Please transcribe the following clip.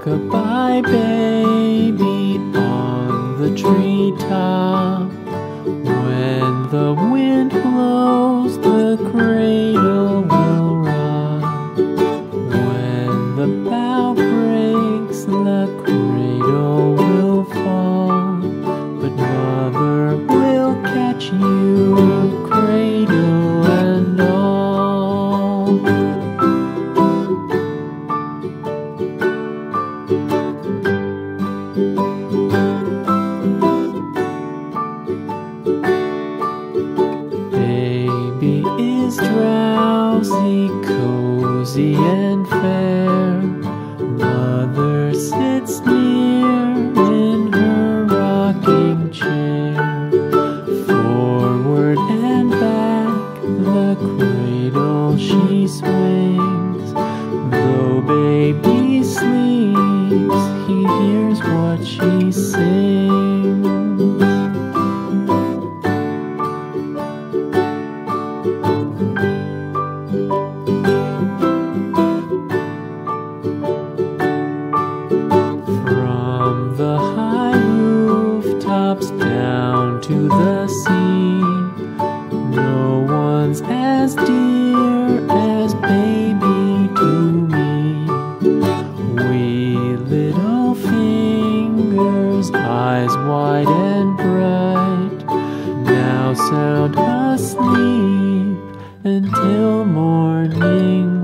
Rock-a-bye baby on the treetop. You, cradle and all. Baby is drowsy, cozy and fair. She swings. Though baby sleeps, he hears what she sings. From the high rooftops down to the sea, eyes wide and bright, now sound asleep until morning